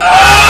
Ah!